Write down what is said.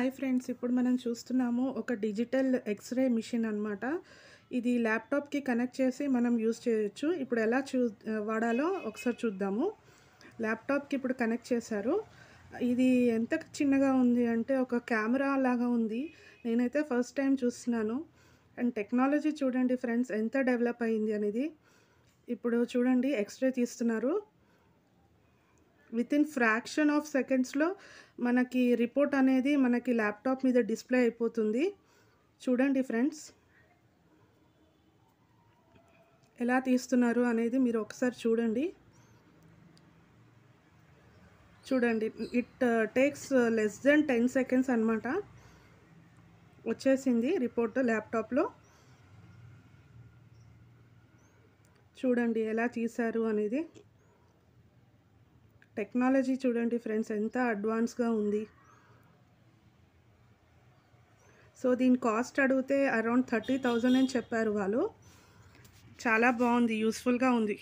Hi friends ఇప్పుడు మనం చూస్తున్నాము ఒక డిజిటల్ ఎక్స్రే మిషన్ అన్నమాట. ఇది ల్యాప్టాప్కి కనెక్ట్ చేసి మనం యూజ్ చేయొచ్చు. ఇప్పుడు ఎలా చూ వాడాలో ఒకసారి చూద్దాము. ల్యాప్టాప్కి ఇప్పుడు కనెక్ట్ చేశారు. ఇది ఎంత చిన్నగా ఉంది అంటే ఒక కెమెరా లాగా ఉంది. నేనైతే ఫస్ట్ టైం చూస్తున్నాను. అండ్ టెక్నాలజీ చూడండి ఫ్రెండ్స్ ఎంత డెవలప్ అయింది అనేది. ఇప్పుడు చూడండి ఎక్స్రే తీస్తున్నారు. విత్ ఇన్ ఫ్రాక్షన్ ఆఫ్ సెకండ్స్లో మనకి రిపోర్ట్ అనేది మనకి ల్యాప్టాప్ మీద డిస్ప్లే అయిపోతుంది. చూడండి ఫ్రెండ్స్ ఎలా తీస్తున్నారు అనేది మీరు ఒకసారి చూడండి. చూడండి it takes less then ten seconds అనమాట వచ్చేసింది రిపోర్ట్ ల్యాప్టాప్లో చూడండి ఎలా తీశారు అనేది. టెక్నాలజీ చూడండి ఫ్రెండ్స్ ఎంత అడ్వాన్స్గా ఉంది. సో దీని కాస్ట్ అడిగితే అరౌండ్ థర్టీ థౌజండ్ అని చెప్పారు వాళ్ళు. చాలా బాగుంది యూస్ఫుల్గా ఉంది.